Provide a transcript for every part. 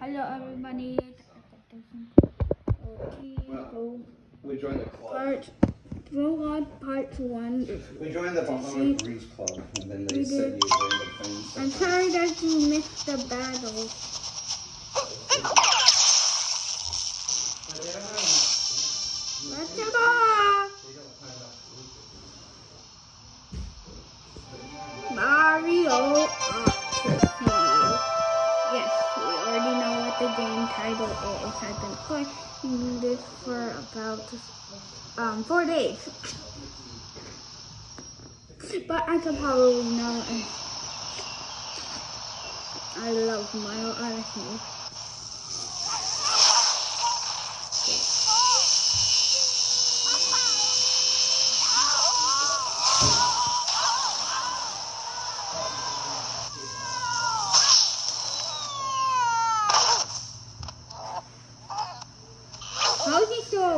Hello everybody. Well, we joined the club. Part Part One. We joined the Bahama Breeze Club, and then they We did. you random things. I'm sorry that you missed the battle. game title is. I've been playing this for about um, four days. But as you probably know, I love. How is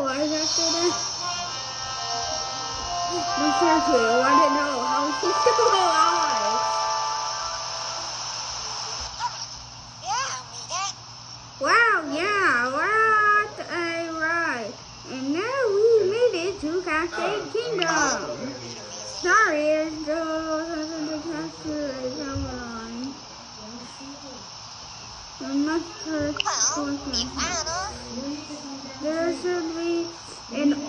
alive after this? No, seriously, oh, I want to know how he still alive? Wow, yeah, what a ride. And now we made it to Cascade Kingdom. Sorry, it's the is on. I must hurt There should be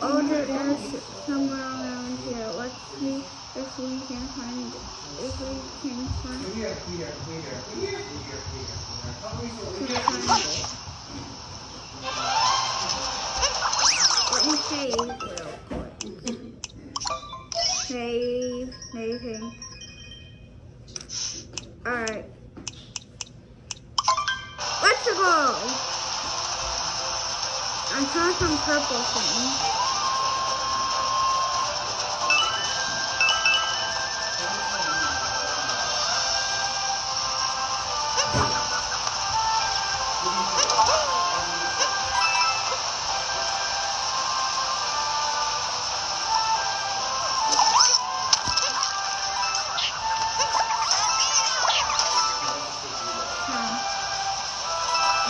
an older nurse somewhere around here. Let's see if we can find if we can find, can find it. Let me save real quick. Save, saving. Alright. Let's go! I saw some purple thing.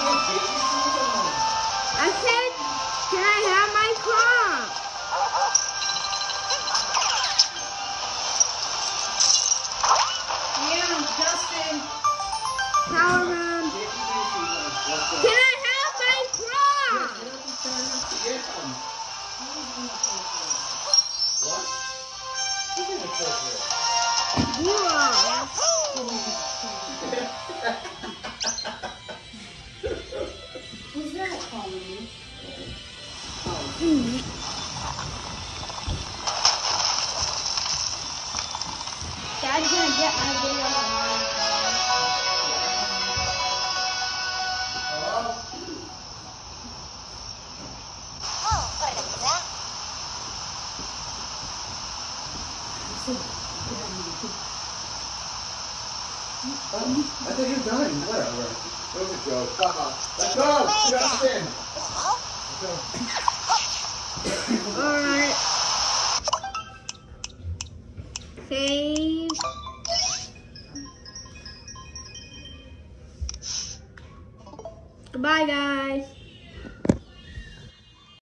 I said, can I have my crop? Yeah, Justin. Power Man. Can I have my crop? Zero. Who's I think you're done. Whatever. It was a joke. Haha. Let's go, Justin. Alright. Save. Goodbye, guys.